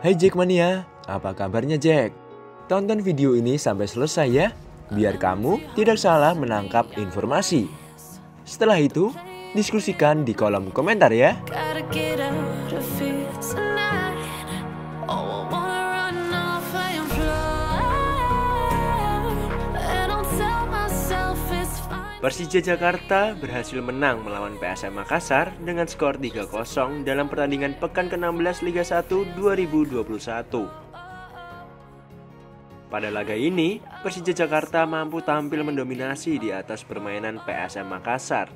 Hai Jackmania, apa kabarnya Jack? Tonton video ini sampai selesai ya, biar kamu tidak salah menangkap informasi. Setelah itu, diskusikan di kolom komentar ya. Persija Jakarta berhasil menang melawan PSM Makassar dengan skor 3-0 dalam pertandingan pekan ke-16 Liga 1 2021. Pada laga ini, Persija Jakarta mampu tampil mendominasi di atas permainan PSM Makassar.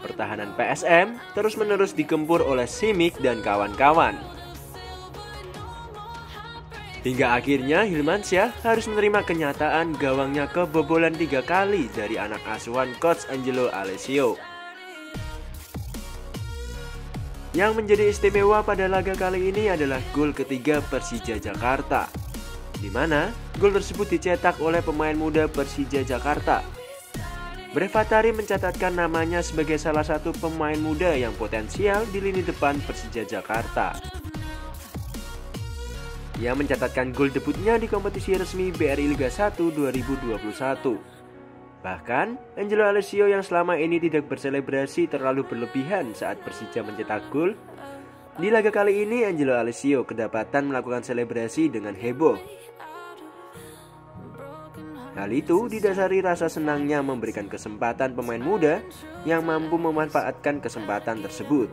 Pertahanan PSM terus-menerus dikempur oleh Simic dan kawan-kawan. Hingga akhirnya Hilmansyah harus menerima kenyataan gawangnya kebobolan tiga kali dari anak asuhan Coach Angelo Alessio. Yang menjadi istimewa pada laga kali ini adalah gol ketiga Persija Jakarta di mana gol tersebut dicetak oleh pemain muda Persija Jakarta. Brevatari mencatatkan namanya sebagai salah satu pemain muda yang potensial di lini depan Persija Jakarta. Ia mencatatkan gol debutnya di kompetisi resmi BRI Liga 1 2021. Bahkan, Angelo Alessio yang selama ini tidak berselebrasi terlalu berlebihan saat Persija mencetak gol, di laga kali ini Angelo Alessio kedapatan melakukan selebrasi dengan heboh Hal itu didasari rasa senangnya memberikan kesempatan pemain muda yang mampu memanfaatkan kesempatan tersebut.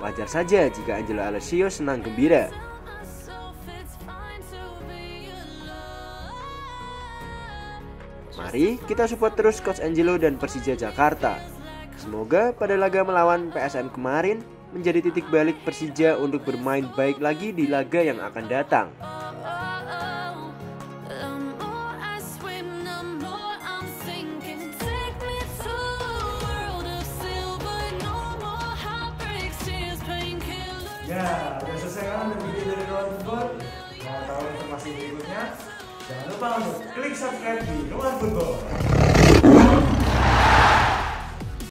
Wajar saja jika Angelo Alessio senang gembira. Mari kita support terus Coach Angelo dan Persija Jakarta. Semoga pada laga melawan PSM kemarin menjadi titik balik Persija untuk bermain baik lagi di laga yang akan datang. Painkillers. Ya, udah selesai kan untuk video dari Ruang Football? Mau tahu informasi berikutnya? Jangan lupa untuk klik subscribe di Ruang Football.